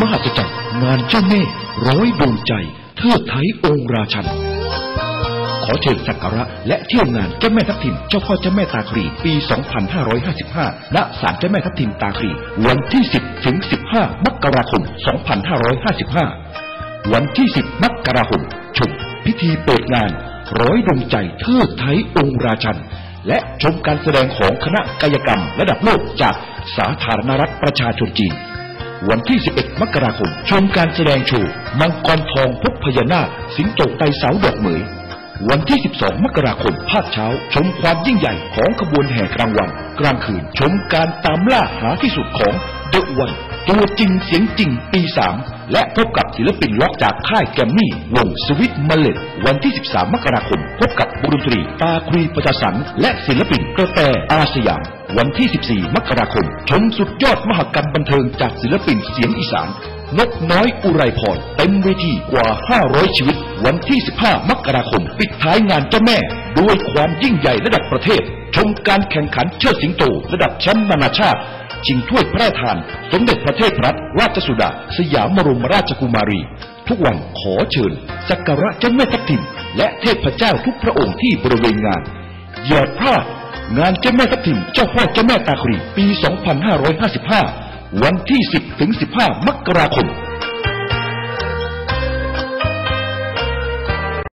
มหัศจรรย์งานเจ้าแม่ร้อยดวงใจ เทิดไทยองค์ราชัน ขอเชิญสักการะและเที่ยวงานเจ้าแม่ทับทิมเจ้าพ่อเจ้าแม่ตาครีปี 2555 ณ ศาลเจ้าแม่ทับทิมตาครีวันที่ 10 ถึง 15 มกราคม 2555 วันที่ 10 มกราคม ชม พิธีเปิดงาน ร้อยดวงใจเทิดไทยองค์ราชันและชมการแสดงของคณะกายกรรมระดับโลกจากสาธารณรัฐประชาชนจีน วันที่ 11 มกราคม ชมการแสดงโชว์มังกรทองพบพญานาค สิงโตไตเสาดอกเหมย วันที่ 12 มกราคม ภาคเช้า ชมความยิ่งใหญ่ของขบวนแห่กลางวัน กลางคืน ชมการตามล่าหาที่สุดของเดอะวัน ตัวจริงเสียงจริงปี 3 และพบกับศิลปินล็อกจากค่ายแกมมี่ วงสวิตมาเลตวันที่ 13 มกราคม พบกับบุรุษตรีตาครีประสันและศิลปินกระแตอาสยาม วันที่ 14 มกราคม ชมสุดยอดมหกรรมบันเทิงจากศิลปินเสียงอีสาน นกน้อยอุไรพร เต็มเวทีกว่า 500 ชีวิต วันที่ 15 มกราคม ปิดท้ายงานเจ้าแม่ ด้วยความยิ่งใหญ่ระดับประเทศ ชมการแข่งขันเชิดสิงโต ระดับแชมป์นานาชาติชิงถ้วยพระราชทาน สมเด็จพระเทพรัตนราชสุดา สยามบรมราชกุมารี ทุกวันขอเชิญ สักการะเจ้าแม่ทับทิมและเทพเจ้าทุกพระองค์ที่บริเวณงานอย่าพลาด งานเจ้าแม่ทับทิมเจ้าพ่อเจ้าแม่ตาครีปี 2555 วันที่ 10 ถึง 15 มกราคม